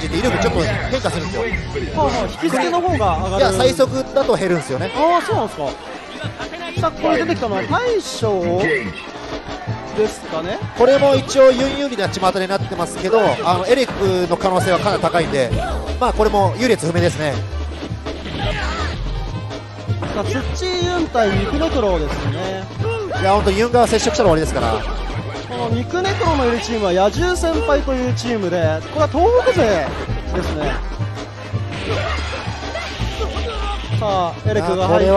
ジって威力ちょっと変化するんですよ。はあはあ引き付けの方が上がる。いや最速だと減るんですよね。ああそうなんですか。さあこれ出てきたのは大将ですかね。これも一応ユン有利な巷になってますけどあのエレックの可能性はかなり高いんでまあこれも優劣不明ですね。さあツッチーユン対ニクネクロですね。いや本当ユンが接触したら終わりですからニクネクロのいるチームは野獣先輩というチームでこれは東北勢ですね。さあエレクが入って。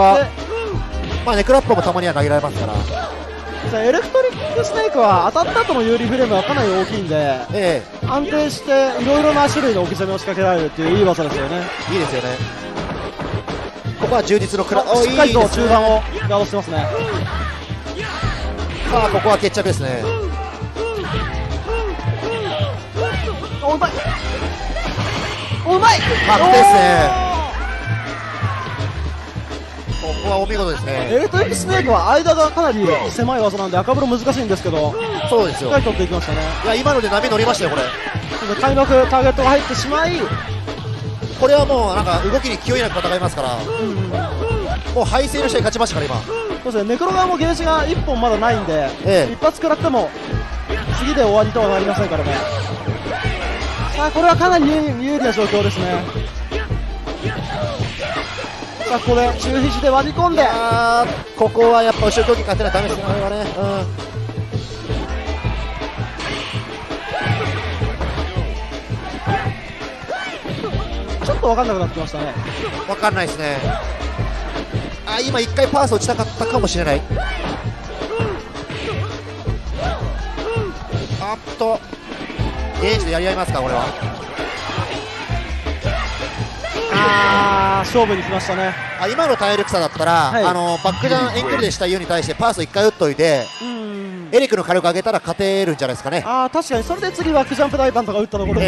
まあネクラップもたまには投げられますから。さあエレクトリックスネークは当たった後の有利フレームはかなり大きいんでえ安定していろいろな種類の置き攻めを仕掛けられるっていういい技ですよね。えいいですよね。ここは充実のクラあしっかりと中段をガードしてますね。さあここは決着ですねおうまいおうまいですねここはお見事ですね。エレクトリックスネークは間がかなり狭い技なんで赤風呂難しいんですけどそうですよ。しっかり取っていきましたね。いや今ので波乗りましたよこれ。で開幕ターゲットが入ってしまい。これはもうなんか動きに気負いなく戦いますから。もう敗戦の試合勝ちましたから今。そうですね。ネクロ側もゲージが1本まだないんで、ええ。一発食らっても次で終わりとはなりませんからね。さあこれはかなり有有利な状況ですね。さあここで中肘で割り込んで。ここはやっぱ後ろ競技勝てないとダメですねこれはね、ちょっと分かんなくなってきましたね。うん、分かんないですね。あ今一回パース落ちたかったかもしれない。あっとゲージでやり合いますかこれは。あー勝負に来ましたね。あ今の体力差だったら、はい。あのバックジャン遠距離でしたユに対してパース1回打っといてうん。エリックの火力上げたら勝てるんじゃないですかね。あー確かにそれで次バックジャンプ大パンとか打ったところで